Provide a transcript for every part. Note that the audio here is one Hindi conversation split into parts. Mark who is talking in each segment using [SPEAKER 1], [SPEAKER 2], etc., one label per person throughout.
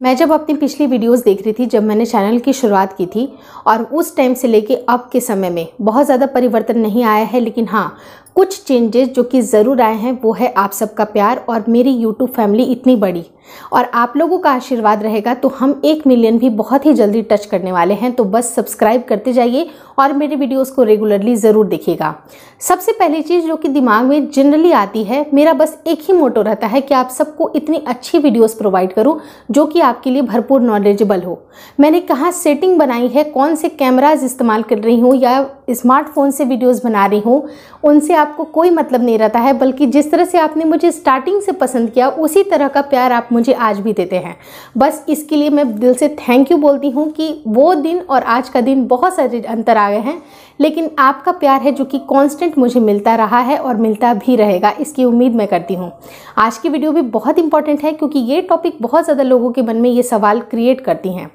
[SPEAKER 1] मैं जब अपनी पिछली वीडियोस देख रही थी, जब मैंने चैनल की शुरुआत की थी, और उस टाइम से लेके अब के समय में बहुत ज़्यादा परिवर्तन नहीं आया है, लेकिन हाँ कुछ चेंजेस जो कि ज़रूर आए हैं, वो है आप सबका प्यार और मेरी यूट्यूब फैमिली इतनी बड़ी। और आप लोगों का आशीर्वाद रहेगा तो हम एक मिलियन भी बहुत ही जल्दी टच करने वाले हैं तो बस सब्सक्राइब करते जाइए और मेरे वीडियोस को रेगुलरली ज़रूर देखिएगा। सबसे पहली चीज़ जो कि दिमाग में जनरली आती है, मेरा बस एक ही मोटो रहता है कि आप सबको इतनी अच्छी वीडियोस प्रोवाइड करूँ, जो कि आपके लिए भरपूर नॉलेजेबल हो। मैंने कहाँ सेटिंग बनाई है, कौन से कैमराज इस्तेमाल कर रही हूँ, या स्मार्टफ़ोन से वीडियोस बना रही हूँ। उनसे आपको कोई मतलब नहीं रहता है, बल्कि जिस तरह से आपने मुझे स्टार्टिंग से पसंद किया, उसी तरह का प्यार आप मुझे आज भी देते हैं। बस इसके लिए मैं दिल से थैंक यू बोलती हूँ कि वो दिन और आज का दिन बहुत सारे अंतर आ गए हैं। लेकिन आपका प्यार है जो कि कांस्टेंट मुझे मिलता रहा है और मिलता भी रहेगा, इसकी उम्मीद मैं करती हूँ। आज की वीडियो भी बहुत इंपॉर्टेंट है क्योंकि ये टॉपिक बहुत ज़्यादा लोगों के मन में ये सवाल क्रिएट करती हैं।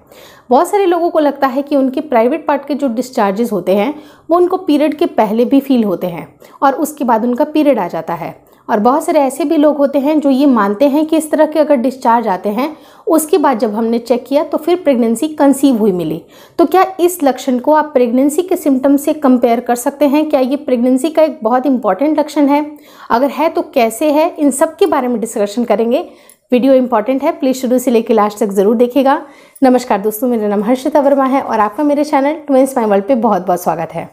[SPEAKER 1] बहुत सारे लोगों को लगता है कि उनके प्राइवेट पार्ट के जो डिस्चार्जेस होते हैं, वो उनको पीरियड के पहले भी फील होते हैं और उसके बाद उनका पीरियड आ जाता है। और बहुत सारे ऐसे भी लोग होते हैं जो ये मानते हैं कि इस तरह के अगर डिस्चार्ज आते हैं, उसके बाद जब हमने चेक किया तो फिर प्रेगनेंसी कंसीव हुई मिली। तो क्या इस लक्षण को आप प्रेगनेंसी के सिम्टम से कंपेयर कर सकते हैं? क्या ये प्रेगनेंसी का एक बहुत इंपॉर्टेंट लक्षण है? अगर है तो कैसे है? इन सब के बारे में डिस्कशन करेंगे। वीडियो इंपॉर्टेंट है प्लीज़ शुरू से लेकर लास्ट तक ज़रूर देखिएगा। नमस्कार दोस्तों, मेरा नाम हर्षिता वर्मा है और आपका मेरे चैनल ट्वेंस माई वर्ल्ड पे बहुत बहुत स्वागत है।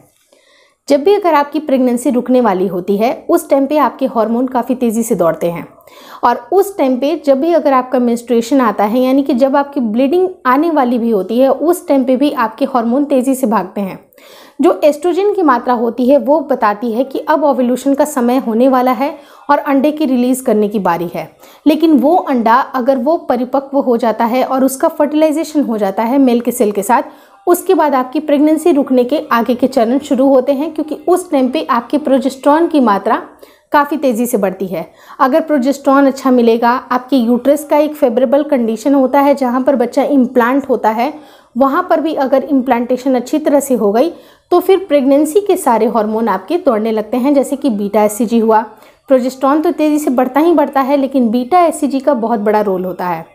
[SPEAKER 1] जब भी अगर आपकी प्रेगनेंसी रुकने वाली होती है, उस टाइम पे आपके हार्मोन काफ़ी तेज़ी से दौड़ते हैं। और उस टाइम पे जब भी अगर आपका मेंस्ट्रुएशन आता है, यानी कि जब आपकी ब्लीडिंग आने वाली भी होती है, उस टाइम पे भी आपके हार्मोन तेज़ी से भागते हैं। जो एस्ट्रोजन की मात्रा होती है, वो बताती है कि अब ओवल्यूशन का समय होने वाला है और अंडे की रिलीज़ करने की बारी है। लेकिन वो अंडा अगर वो परिपक्व हो जाता है और उसका फर्टिलाइजेशन हो जाता है मेल के सेल के साथ उसके बाद आपकी प्रेगनेंसी रुकने के आगे के चरण शुरू होते हैं, क्योंकि उस टाइम पे आपके प्रोजेस्ट्रॉन की मात्रा काफ़ी तेज़ी से बढ़ती है। अगर प्रोजेस्ट्रॉन अच्छा मिलेगा, आपके यूट्रस का एक फेवरेबल कंडीशन होता है, जहाँ पर बच्चा इम्प्लांट होता है, वहाँ पर भी अगर इम्प्लांटेशन अच्छी तरह से हो गई तो फिर प्रेगनेंसी के सारे हार्मोन आपके दौड़ने लगते हैं, जैसे कि बीटा एस हुआ। प्रोजेस्ट्रॉन तो तेज़ी से बढ़ता ही बढ़ता है, लेकिन बीटा एस का बहुत बड़ा रोल होता है।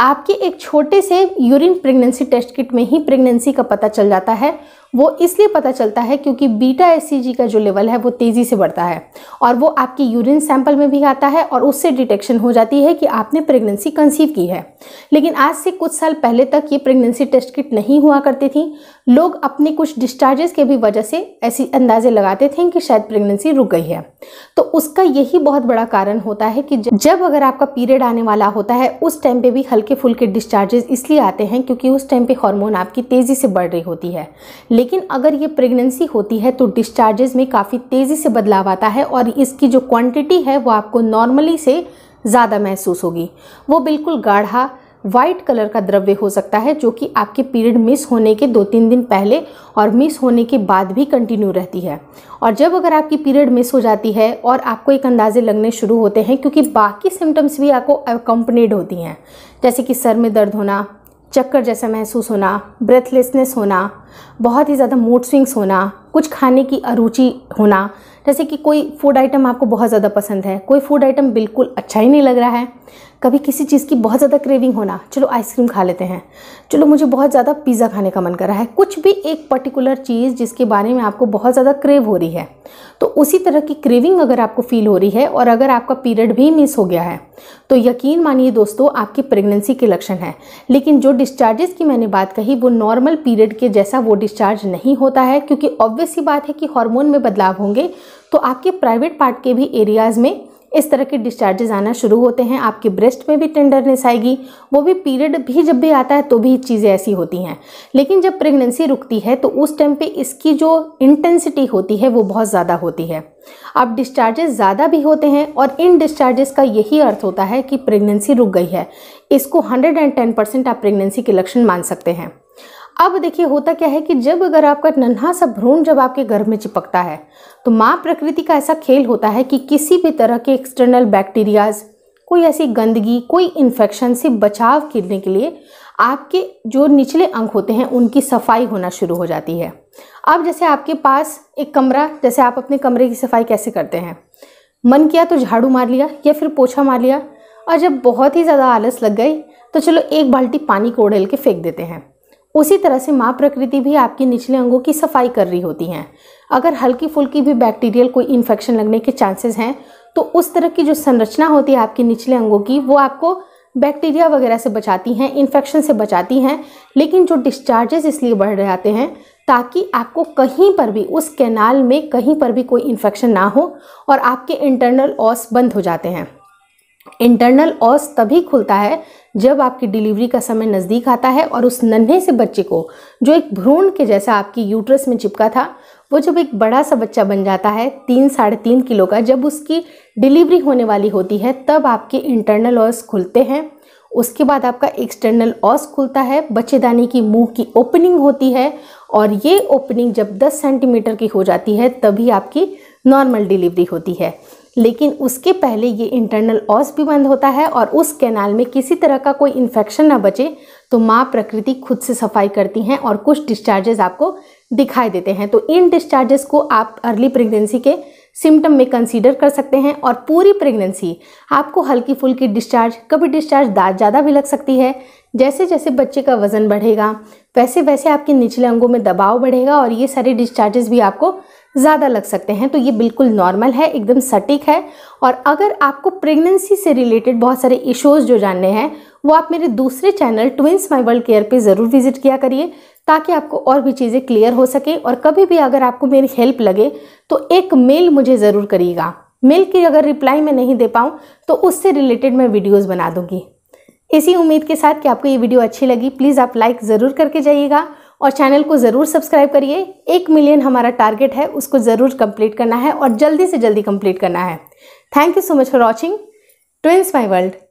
[SPEAKER 1] आपके एक छोटे से यूरिन प्रेगनेंसी टेस्ट किट में ही प्रेगनेंसी का पता चल जाता है। वो इसलिए पता चलता है क्योंकि बीटा एस का जो लेवल है वो तेज़ी से बढ़ता है और वो आपकी यूरिन सैंपल में भी आता है और उससे डिटेक्शन हो जाती है कि आपने प्रेगनेंसी कंसीव की है। लेकिन आज से कुछ साल पहले तक ये प्रेगनेंसी टेस्ट किट नहीं हुआ करती थी। लोग अपने कुछ डिस्चार्जेस के भी वजह से ऐसी अंदाजे लगाते थे कि शायद प्रेगनेंसी रुक गई है। तो उसका यही बहुत बड़ा कारण होता है कि जब अगर आपका पीरियड आने वाला होता है, उस टाइम पे भी हल्के फुल्के डिस्चार्जेस इसलिए आते हैं क्योंकि उस टाइम पे हार्मोन आपकी तेज़ी से बढ़ रही होती है। लेकिन अगर ये प्रेगनेंसी होती है तो डिस्चार्जेस में काफ़ी तेज़ी से बदलाव आता है और इसकी जो क्वांटिटी है वो आपको नॉर्मली से ज़्यादा महसूस होगी। वो बिल्कुल गाढ़ा वाइट कलर का द्रव्य हो सकता है जो कि आपके पीरियड मिस होने के दो तीन दिन पहले और मिस होने के बाद भी कंटिन्यू रहती है। और जब अगर आपकी पीरियड मिस हो जाती है और आपको एक अंदाजे लगने शुरू होते हैं क्योंकि बाकी सिम्टम्स भी आपको अकम्पनीड होती हैं, जैसे कि सर में दर्द होना चक्कर जैसा महसूस होना ब्रेथलेसनेस होना, बहुत ही ज़्यादा मूड स्विंग्स होना, कुछ खाने की अरुचि होना, जैसे कि कोई फ़ूड आइटम आपको बहुत ज़्यादा पसंद है, कोई फ़ूड आइटम बिल्कुल अच्छा ही नहीं लग रहा है कभी किसी चीज़ की बहुत ज़्यादा क्रेविंग होना चलो आइसक्रीम खा लेते हैं। चलो मुझे बहुत ज़्यादा पिज़्ज़ा खाने का मन कर रहा है। कुछ भी एक पर्टिकुलर चीज़ जिसके बारे में आपको बहुत ज़्यादा क्रेव हो रही है तो उसी तरह की क्रेविंग अगर आपको फील हो रही है और अगर आपका पीरियड भी मिस हो गया है तो यकीन मानिए दोस्तों, आपकी प्रेगनेंसी के लक्षण हैं। लेकिन जो डिस्चार्जेस की मैंने बात कही, वो नॉर्मल पीरियड के जैसा वो डिस्चार्ज नहीं होता है, क्योंकि ऑब्वियस ही बात है कि हार्मोन में बदलाव होंगे तो आपके प्राइवेट पार्ट के भी एरियाज़ में इस तरह के डिस्चार्जेस आना शुरू होते हैं, आपके ब्रेस्ट में भी टेंडरनेस आएगी। वो भी पीरियड भी जब भी आता है तो भी चीज़ें ऐसी होती हैं। लेकिन जब प्रेगनेंसी रुकती है तो उस टाइम पे इसकी जो इंटेंसिटी होती है, वो बहुत ज़्यादा होती है। अब डिस्चार्जेस ज़्यादा भी होते हैं, और इन डिस्चार्जेस का यही अर्थ होता है कि प्रेगनेंसी रुक गई है। इसको हंड्रेड एंड टेन परसेंट आप प्रेगनेंसी के लक्षण मान सकते हैं। अब देखिए, होता क्या है कि जब अगर आपका नन्हा सा भ्रूण जब आपके गर्भ में चिपकता है तो माँ प्रकृति का ऐसा खेल होता है कि किसी भी तरह के एक्सटर्नल बैक्टीरियाज कोई ऐसी गंदगी, कोई इन्फेक्शन से बचाव करने के लिए आपके जो निचले अंग होते हैं, उनकी सफ़ाई होना शुरू हो जाती है। अब जैसे आपके पास एक कमरा, जैसे आप अपने कमरे की सफ़ाई कैसे करते हैं? मन किया तो झाड़ू मार लिया या फिर पोछा मार लिया, और जब बहुत ही ज़्यादा आलस लग गई तो चलो एक बाल्टी पानी को उड़ेल के फेंक देते हैं। उसी तरह से माँ प्रकृति भी आपके निचले अंगों की सफ़ाई कर रही होती हैं। अगर हल्की फुल्की भी बैक्टीरियल कोई इन्फेक्शन लगने के चांसेस हैं तो उस तरह की जो संरचना होती है आपके निचले अंगों की, वो आपको बैक्टीरिया वगैरह से बचाती हैं इन्फेक्शन से बचाती हैं, लेकिन जो डिस्चार्जेस इसलिए बढ़ जाते हैं, ताकि आपको कहीं पर भी, उस कैनाल में कहीं पर भी कोई इन्फेक्शन ना हो और आपके इंटरनल ऑस बंद हो जाते हैं। इंटरनल ऑस तभी खुलता है जब आपकी डिलीवरी का समय नज़दीक आता है और उस नन्हे से बच्चे को, जो एक भ्रूण के जैसा आपकी यूट्रस में चिपका था, वो जब एक बड़ा सा बच्चा बन जाता है, तीन साढ़े तीन किलो का, जब उसकी डिलीवरी होने वाली होती है, तब आपके इंटरनल ऑस खुलते हैं। उसके बाद आपका एक्सटर्नल ऑस खुलता है, बच्चेदानी की मुँह की ओपनिंग होती है और ये ओपनिंग जब 10 सेंटीमीटर की हो जाती है, तभी आपकी नॉर्मल डिलीवरी होती है। लेकिन उसके पहले ये इंटरनल ऑस भी बंद होता है और उस कैनाल में किसी तरह का कोई इन्फेक्शन ना बचे तो माँ प्रकृति खुद से सफ़ाई करती हैं और कुछ डिस्चार्जेस आपको दिखाई देते हैं। तो इन डिस्चार्जेस को आप अर्ली प्रेगनेंसी के सिम्टम में कंसीडर कर सकते हैं और पूरी प्रेगनेंसी आपको हल्की फुल्की डिस्चार्ज कभी डिस्चार्ज ज़्यादा भी लग सकती है। जैसे जैसे बच्चे का वज़न बढ़ेगा, वैसे वैसे आपके निचले अंगों में दबाव बढ़ेगा और ये सारे डिस्चार्जेस भी आपको ज़्यादा लग सकते हैं। तो ये बिल्कुल नॉर्मल है, एकदम सटीक है। और अगर आपको प्रेगनेंसी से रिलेटेड बहुत सारे इश्यूज़ जो जानने हैं वो आप मेरे दूसरे channel twins my world care पे ज़रूर विज़िट किया करिए, ताकि आपको और भी चीज़ें क्लियर हो सके और कभी भी अगर आपको मेरी हेल्प लगे तो एक मेल मुझे ज़रूर करिएगा। मेल की अगर रिप्लाई मैं नहीं दे पाऊँ तो उससे रिलेटेड मैं वीडियोज़ बना दूँगी। इसी उम्मीद के साथ कि आपको ये वीडियो अच्छी लगी प्लीज़ आप लाइक ज़रूर करके जाइएगा और चैनल को ज़रूर सब्सक्राइब करिए। एक मिलियन हमारा टारगेट है, उसको ज़रूर कंप्लीट करना है और जल्दी से जल्दी कंप्लीट करना है। Thank you so much for watching twins my world